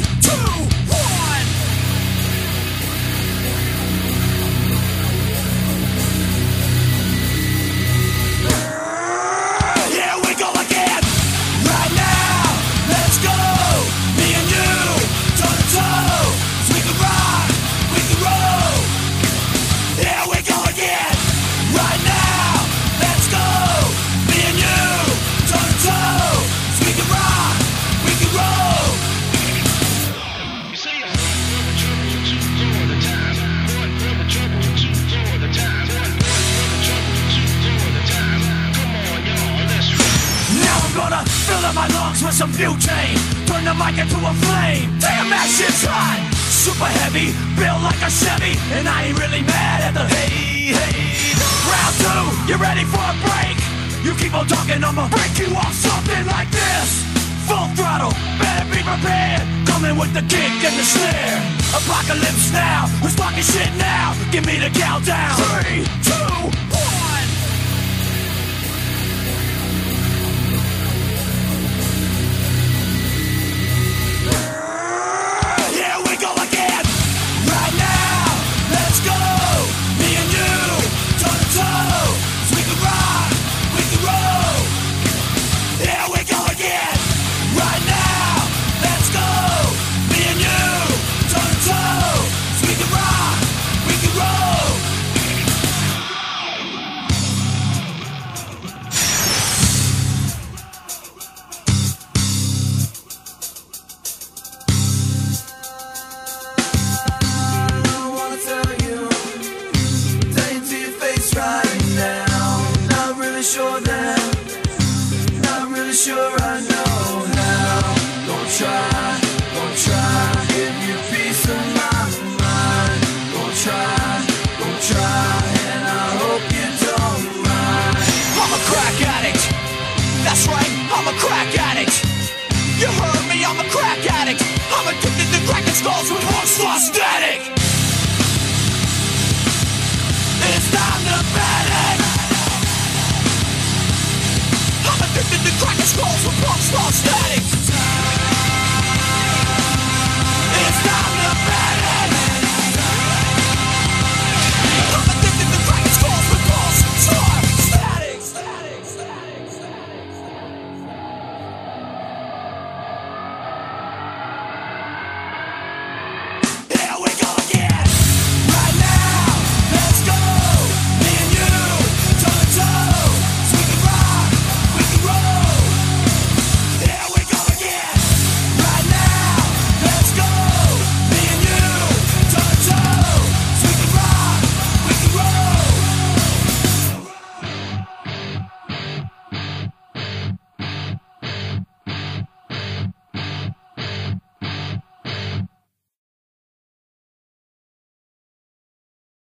Two, fill up my lungs with some butane. Turn the mic into a flame. Damn, that shit's hot. Super heavy, built like a Chevy. And I ain't really mad at the hey, hey. Round two, you ready for a break? You keep on talking, I'ma break you off something like this. Full throttle, better be prepared. Coming with the kick and the snare. Apocalypse now, who's talking shit now? Give me the countdown. Three, two, one. I'm a crack addict. You heard me, I'm a crack addict. I'm addicted to cracking skulls with one static. It's time to panic. I'm addicted to cracking skulls with one static.